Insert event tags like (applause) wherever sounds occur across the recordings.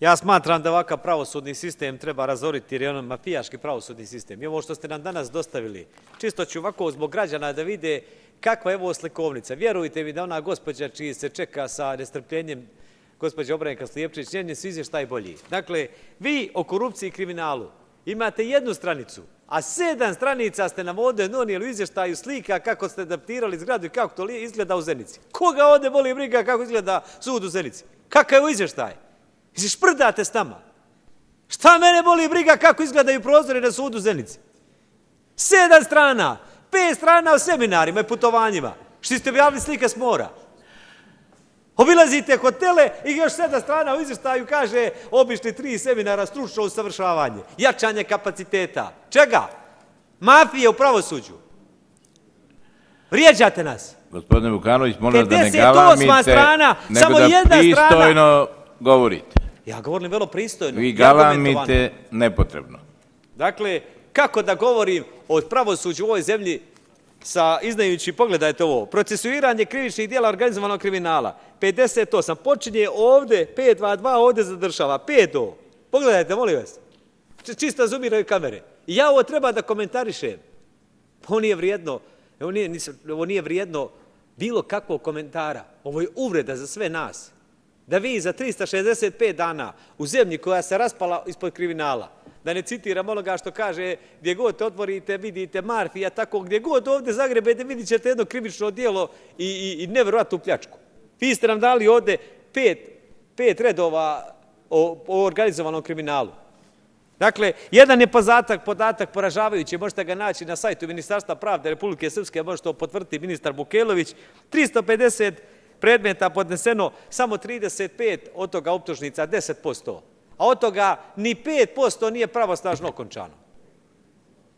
Ja smatram da ovakav pravosudni sistem treba razoriti jer je ono mafijaški pravosudni sistem. I ovo što ste nam danas dostavili, čisto ću ovako zbog građana da vide kakva je ovo slikovnica. Vjerujte mi da ona gospođa čiji se čeka sa nestrpljenjem gospođa Obranjka Slijepčić, njen je svi izvještaj bolji. Dakle, vi o korupciji i kriminalu imate jednu stranicu, a sedam stranica ste nam ovdje donijeli u izvještaju slika kako ste adaptirali zgradu i kako to izgleda u Zenici. Koga ovdje boli briga kako izgleda sud u Zenici? Kakav je u Jesi šprdate s nama? Šta mene boli briga kako izgledaju prozori na sudu Zenici? Sedam strana, pet strana o seminarima i putovanjima. Što ste objavili slike s mora? Obilazite hotele i još sedam strana u izvještaju kaže obišli tri seminara stručno usavršavanje, jačanje kapaciteta. Čega? Mafije u pravosuđu. Vrijeđate nas. Gospodine Vukanović, molim da ne galamite, strana, nego samo da jedna pristojno strana. govorite. Ja govorim velo pristojno. Vi galamite nepotrebno. Dakle, kako da govorim o pravosuđu u ovoj zemlji sa iznajući, pogledajte ovo, procesuiranje krivičnih dijela organizovanog kriminala, 58, počinje ovde, 522, ovde zadršava, 5 do. Pogledajte, molim vas, čisto zumiraju kamere. I ja ovo treba da komentarišem. Ovo nije vrijedno, ovo nije, ovo nije vrijedno bilo kakvog komentara. Ovo je uvreda za sve nas. Da vi za 365 dana u zemlji koja se raspala ispod kriminala, da ne citiram onoga što kaže, gdje god te otvorite, vidite Marfija, tako gdje god ovdje zagrebete, vidit ćete jedno krivično dijelo i, i, i nevjerojatnu pljačku. Vi ste nam dali ovdje pet, pet redova o, o organizovanom kriminalu. Dakle, jedan je podatak, podatak poražavajući, možete ga naći na sajtu Ministarstva pravde Republike Srpske, možete to potvrditi ministar Bukelović, 350 predmeta podneseno, samo 35 od toga optužnica, 10% a od toga ni 5% nije pravosnažno okončano.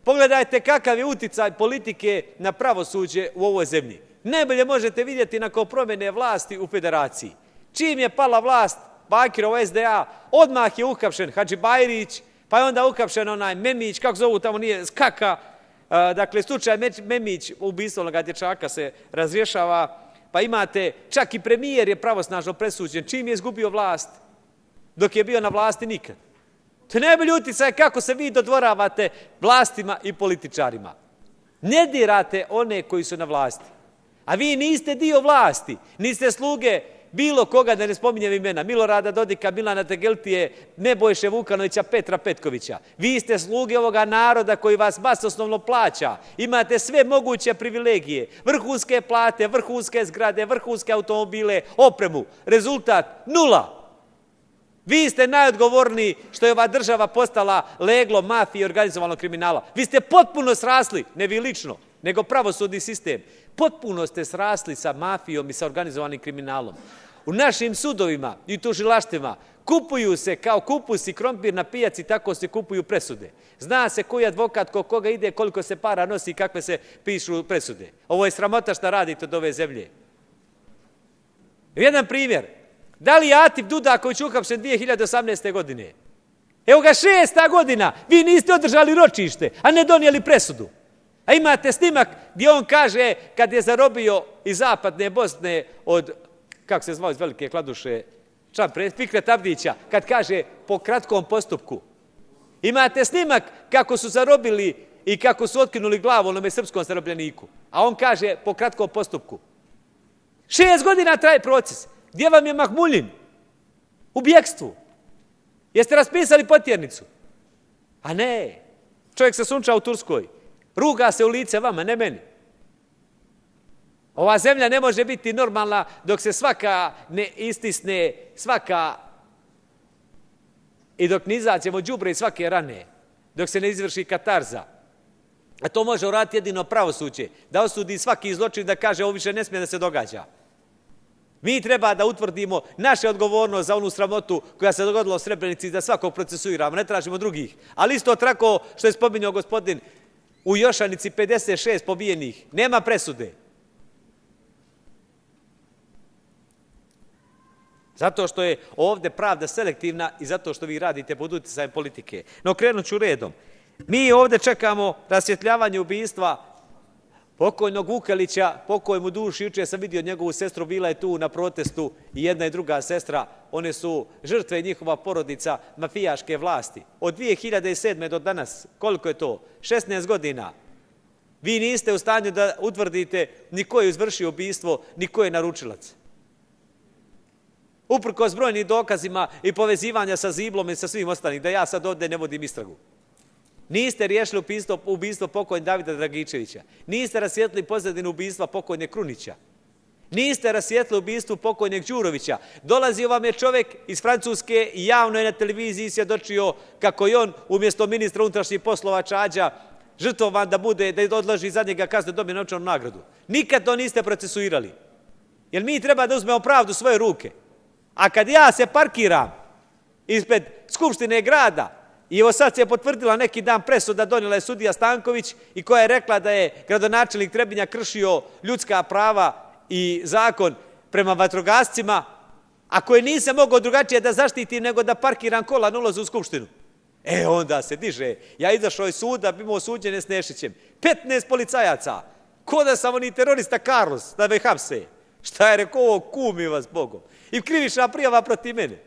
Pogledajte kakav je uticaj politike na pravosuđe u ovoj zemlji. Najbolje možete vidjeti nakon promjene vlasti u federaciji. Čim je pala vlast Bakirova SDA, odmah je ukapšen Hadži Bajrić, pa je onda ukapšen onaj Memić, kako zovu tamo nije, skaka. Dakle, slučaj Memić, ubistovnog dječaka se razrješava, pa imate, čak i premijer je pravosnažno presuđen. Čim je izgubio vlast, dok je bio na vlasti nikad. To je najbolji sve kako se vi dodvoravate vlastima i političarima. Ne dirate one koji su na vlasti. A vi niste dio vlasti, niste sluge bilo koga, da ne spominjem imena, Milorada Dodika, Milana Tegeltije, Nebojše Vukanovića, Petra Petkovića. Vi ste sluge ovoga naroda koji vas basosnovno plaća. Imate sve moguće privilegije, vrhunske plate, vrhunske zgrade, vrhunske automobile, opremu. Rezultat nula. Vi ste najodgovorniji što je ova država postala leglo mafije i organizovanog kriminala. Vi ste potpuno srasli, ne vi lično, nego pravosudni sistem. Potpuno ste srasli sa mafijom i sa organizovanim kriminalom. U našim sudovima i tužilaštima kupuju se kao kupus i krompir na pijaci, tako se kupuju presude. Zna se koji advokat, ko koga ide, koliko se para nosi i kakve se pišu presude. Ovo je sramota što radite od ove zemlje. Jedan primjer. Da li je Atif Dudaković uhapšen 2018. godine? Evo ga šesta godina, vi niste održali ročište, a ne donijeli presudu. A imate snimak gdje on kaže kad je zarobio iz zapadne Bosne od, kako se zvao iz Velike Kladuše, član Fikret Abdića, kad kaže po kratkom postupku. Imate snimak kako su zarobili i kako su otkinuli glavu onome srpskom zarobljeniku. A on kaže po kratkom postupku. Šest godina traje proces. Gdje vam je Mahmuljin? U bjekstvu. Jeste raspisali potjernicu? A ne. Čovjek se sunča u Turskoj. Ruga se u lice vama, ne meni. Ova zemlja ne može biti normalna dok se svaka ne istisne, svaka i dok ne izaćemo džubre i svake rane, dok se ne izvrši katarza. A to može uraditi jedino pravosuđe, da osudi svaki zločin da kaže ovo više ne smije da se događa. Mi treba da utvrdimo naše odgovornost za onu sramotu koja se dogodila u Srebrenici da svakog procesuiramo, ne tražimo drugih. Ali isto trako što je spominjao gospodin u Jošanici 56 pobijenih, nema presude. Zato što je ovde pravda selektivna i zato što vi radite pod uticajem politike. No krenut ću redom. Mi ovde čekamo rasvjetljavanje ubijstva pokojnog Vukelića, pokoj mu duši, juče sam vidio njegovu sestru, bila je tu na protestu i jedna i druga sestra, one su žrtve njihova porodica mafijaške vlasti. Od 2007. do danas, koliko je to? 16 godina. Vi niste u stanju da utvrdite ni ko je izvršio ubistvo, ni ko je naručilac. Uprko s brojnim dokazima i povezivanja sa Ziblom i sa svim ostalim, da ja sad ovde ne vodim istragu. Niste riješili ubistvo, ubistvo pokojnje Davida Dragičevića. Niste rasvjetili pozadinu ubistva pokojne Krunića. Niste rasvjetili ubistvu pokojnjeg Đurovića. Dolazi vam je čovjek iz Francuske i javno je na televiziji svjedočio kako je on umjesto ministra unutrašnjih poslova Čađa žrtovan da bude, da odlaži za njega kazne dobije novčanu nagradu. Nikad to niste procesuirali. Jer mi treba da uzmemo pravdu svoje ruke. A kad ja se parkiram ispred Skupštine grada I evo sad se je potvrdila neki dan presuda, donijela je sudija Stanković i koja je rekla da je gradonačelnik Trebinja kršio ljudska prava i zakon prema vatrogascima, a koje nisam mogao drugačije da zaštitim nego da parkiram kola na ulazu u Skupštinu. E, onda se diže. Ja izašao iz suda, bimo imao suđene s Nešićem. 15 policajaca. Ko da sam oni terorista Carlos, da me hapse. Šta je rekao ovo, kumi vas Bogom. I krivišna prijava protiv mene.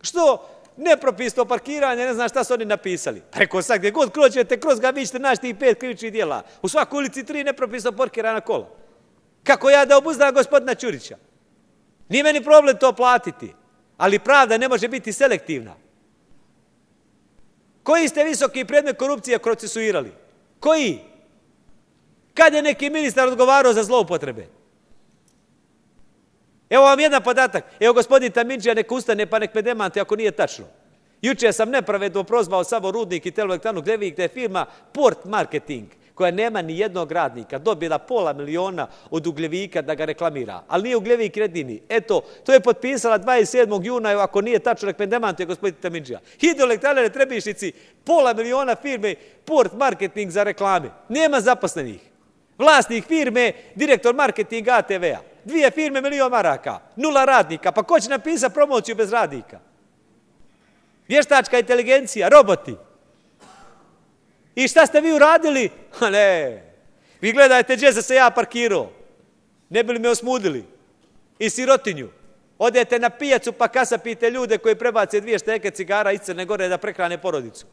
Što? Nepropisno parkiranje, ne znam šta su oni napisali. Preko sad, gdje god kroćete kroz ga, vi ćete naći tih pet krivičnih dijela. U svakoj ulici tri nepropisno parkirana kola. Kako ja da obuzdam gospodina Ćurića? Nije meni problem to platiti, ali pravda ne može biti selektivna. Koji ste visoki predmet korupcije procesuirali? Koji? Kad je neki ministar odgovarao za zloupotrebe? Evo vam jedan podatak. Evo gospodin Tamidžija nek ustane pa nek me demante ako nije tačno. Juče sam nepravedno prozvao samo Rudnik i Televektanu Glevik gde je firma Port Marketing koja nema ni jednog radnika, dobila pola miliona od Ugljevika da ga reklamira. Ali nije Ugljevik redini. Eto, to je potpisala 27. juna, ako nije tačno, nek me demantuje gospodin Tamidžija. Hidroelektrane Trebišnici, pola miliona firme Port Marketing za reklame. Nema zaposlenih. Vlasnik firme, direktor marketinga ATV-a dvije firme milion maraka, nula radnika, pa ko će napisati promociju bez radnika? Vještačka inteligencija, roboti. I šta ste vi uradili? Ha ne, vi gledajte gdje se ja parkirao. Ne bili me osmudili. I sirotinju. Odete na pijacu pa kasapite ljude koji prebace dvije šteke cigara iz Crne Gore da prehrane porodicu.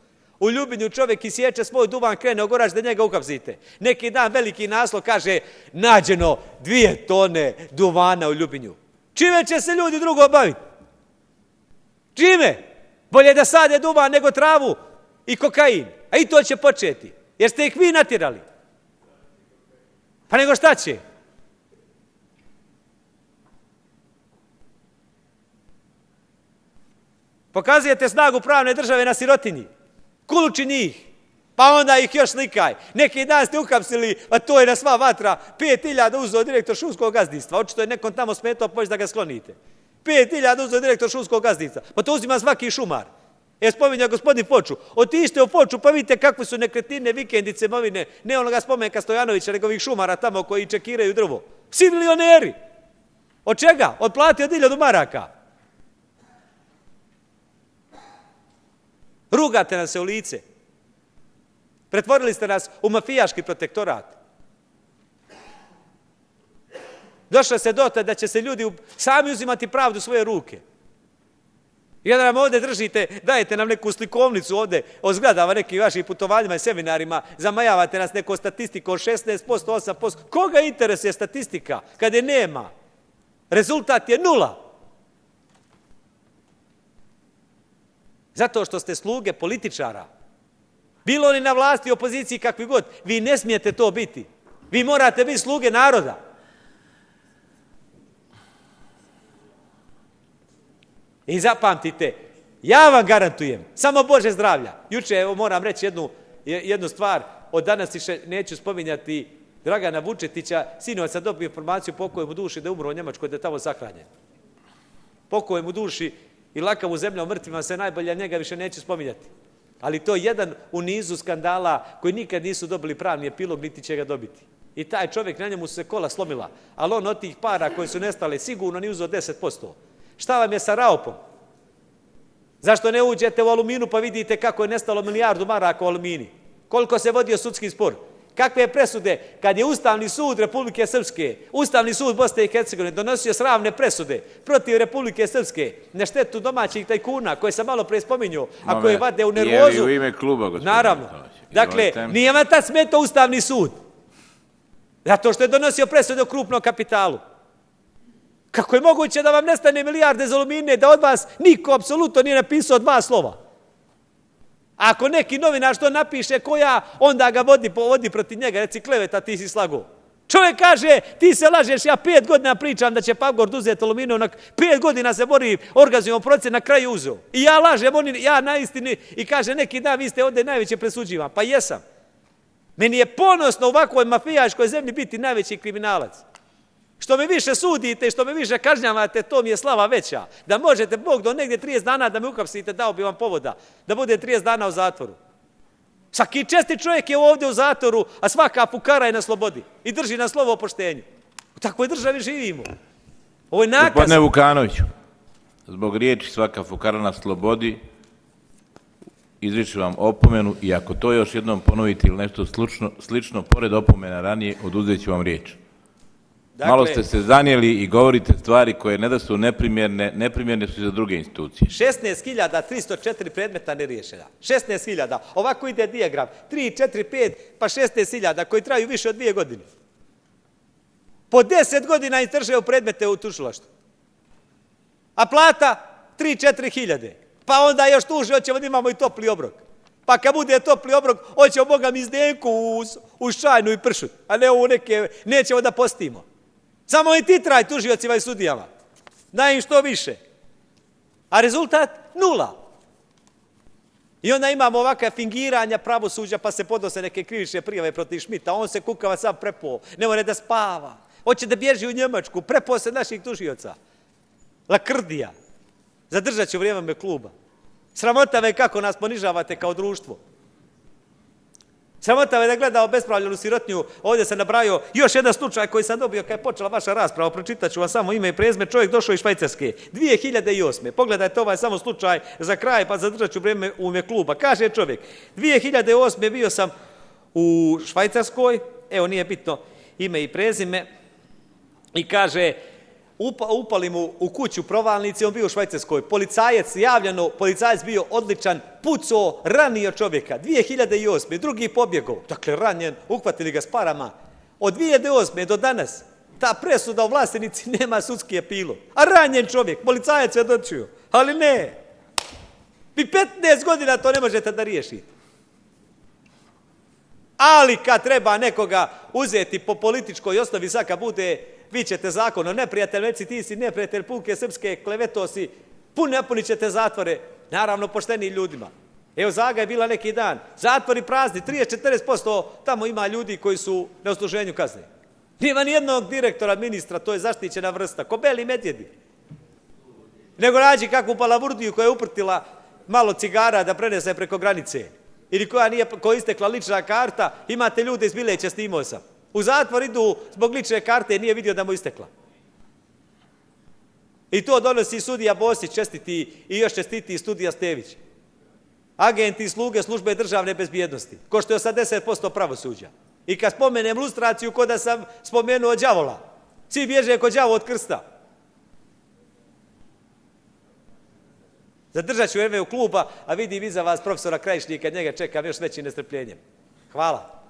U Ljubinju čovjek isječe svoj duvan, krene ogorač da njega ukapsite. Neki dan veliki naslov kaže nađeno dvije tone duvana u Ljubinju. Čime će se ljudi drugo baviti? Čime? Bolje da sade duvan nego travu i kokain. A i to će početi. Jer ste ih vi natirali. Pa nego šta će? Pokazujete snagu pravne države na sirotinji. Kuluči njih. Pa onda ih još slikaj. Neki dan ste ukapsili, a to je na sva vatra, 5000 uzeo direktor šumskog gazdinstva. Očito je nekom tamo smetao, pa pođe da ga sklonite. 5000 uzeo direktor šumskog gazdinstva. Pa to uzima svaki šumar. E, spominja gospodin Poču. Otište u Poču, pa vidite kakve su nekretine, vikendice, movine. Ne onoga spomenka Stojanovića, nego ovih šumara tamo koji čekiraju drvo. Svi milioneri. Od čega? Od plati od iljadu maraka. Rugate nas se u lice. Pretvorili ste nas u mafijaški protektorat. Došlo se do da će se ljudi sami uzimati pravdu u svoje ruke. I onda nam ovdje držite, dajete nam neku slikovnicu ovdje o zgradama nekim vašim putovanjima i seminarima, zamajavate nas neko statistiko 16%, 8%. Koga interesuje statistika kad je nema? Rezultat je nula. Zato što ste sluge političara. Bilo oni na vlasti, opoziciji, kakvi god. Vi ne smijete to biti. Vi morate biti sluge naroda. I zapamtite, ja vam garantujem, samo Bože zdravlja. Juče, evo, moram reći jednu, jednu stvar, od danas više neću spominjati Dragana Vučetića, sinovac sam dobio informaciju pokoj mu duši da je umro u Njemačkoj, da je tamo sahranjen. Pokoj mu duši i lakavu zemlju o mrtvima se najbolje njega više neće spominjati. Ali to je jedan u nizu skandala koji nikad nisu dobili pravni epilog, niti će ga dobiti. I taj čovjek, na njemu su se kola slomila, ali on od tih para koje su nestale sigurno ni uzao 10%. Šta vam je sa Raopom? Zašto ne uđete u aluminu pa vidite kako je nestalo milijardu maraka u alumini? Koliko se vodio sudski spor? Kakve presude? Kad je Ustavni sud Republike Srpske, Ustavni sud Bosne i Hercegovine donosio sravne presude protiv Republike Srpske na štetu domaćih tajkuna koje sam malo pre spominjao, a koje vade u nervozu. Je u ime kluba, gospodin? Naravno. Dakle, nije vam ta smeta Ustavni sud. Zato što je donosio presude o krupnom kapitalu. Kako je moguće da vam nestane milijarde za alumine, da od vas niko apsolutno nije napisao dva slova? Ako neki novinar što napiše koja, onda ga vodi, vodi protiv njega, reci kleveta, ti si slago. Čovjek kaže, ti se lažeš, ja pet godina pričam da će Pavgord uzeti aluminu, na pet godina se bori, organizujemo proces, na kraju uzeo. I ja lažem, oni, ja na istini, i kaže, neki dan vi ste ovdje najveće presuđivan. Pa jesam. Meni je ponosno u ovakvoj mafijaškoj zemlji biti najveći kriminalac. Što me više sudite i što me više kažnjavate, to mi je slava veća. Da možete, Bog, do negdje 30 dana da me ukapsite, dao bi vam povoda. Da bude 30 dana u zatvoru. Svaki česti čovjek je ovdje u zatvoru, a svaka pukara je na slobodi. I drži na slovo opoštenju. U takvoj državi živimo. Ovo je nakaz. Gospodine Vukanoviću, zbog riječi svaka fukara na slobodi, izriču vam opomenu i ako to još jednom ponovite ili nešto slično, slično pored opomena ranije, oduzet ću vam riječ. Dakle, Malo ste se zanijeli i govorite stvari koje ne da su neprimjerne, neprimjerne su i za druge institucije. 16.304 predmeta neriješena. 16.000. Ovako ide diagram. 3, 4, 5, pa 16.000 koji traju više od dvije godine. Po 10 godina izdržaju predmete u tužilaštvu. A plata 3-4 hiljade. Pa onda još tuže, hoćemo da imamo i topli obrok. Pa kad bude topli obrok, hoćemo Boga mi izdenku u, u šajnu i pršut. A ne u neke, nećemo da postimo. Samo i ti traj tužiocima i sudijama. Daj im što više. A rezultat? Nula. I onda imamo ovakve fingiranja pravosuđa, pa se podnose neke krivične prijave protiv Šmita. On se kukava sam prepo, ne more da spava. Hoće da bježi u Njemačku, prepo se naših tužioca. Lakrdija. Zadržat ću vrijeme kluba. Sramota ve kako nas ponižavate kao društvo. Sramota me da gledao bespravljenu sirotnju, ovdje se nabrajao još jedan slučaj koji sam dobio kad je počela vaša rasprava, pročitat ću vam samo ime i prezme, čovjek došao iz Švajcarske, 2008. Pogledajte ovaj samo slučaj za kraj, pa zadržat ću vrijeme u ime kluba. Kaže čovjek, 2008. bio sam u Švajcarskoj, evo nije bitno ime i prezime, i kaže, upa, upali mu u kuću provalnici, on bio u Švajcarskoj. Policajac, javljeno, policajac bio odličan, puco, ranio čovjeka. 2008. drugi pobjegao, dakle ranjen, uhvatili ga s parama. Od 2008. do danas, ta presuda u vlastenici (laughs) nema sudski epilog. A ranjen čovjek, policajac je dočio. Ali ne, vi 15 godina to ne možete da riješite. Ali kad treba nekoga uzeti po političkoj osnovi, sad kad bude vi ćete zakon o neprijatelj, veci ti si neprijatelj puke srpske, klevetosi, pun napunit ćete zatvore, naravno pošteni ljudima. Evo Zaga je bila neki dan, zatvori prazni, 30-40% tamo ima ljudi koji su na usluženju kazne. Nima ni jednog direktora, ministra, to je zaštićena vrsta, ko beli medjedi. Nego rađi kakvu palavurdiju koja je uprtila malo cigara da prenese preko granice. Ili koja nije, koja istekla lična karta, imate ljude iz Bileća, snimao sam. U zatvor idu zbog lične karte, nije vidio da mu istekla. I to donosi sudija Bosić, čestiti i još čestiti studija Stević. Agenti sluge službe državne bezbjednosti, ko što je 80% pravosuđa. I kad spomenem lustraciju, ko da sam spomenuo đavola. svi bježe kod đavo od krsta. Zadržat ću vreme u kluba, a vidim iza vas profesora Krajišnika, njega čekam još većim nestrpljenjem. Hvala.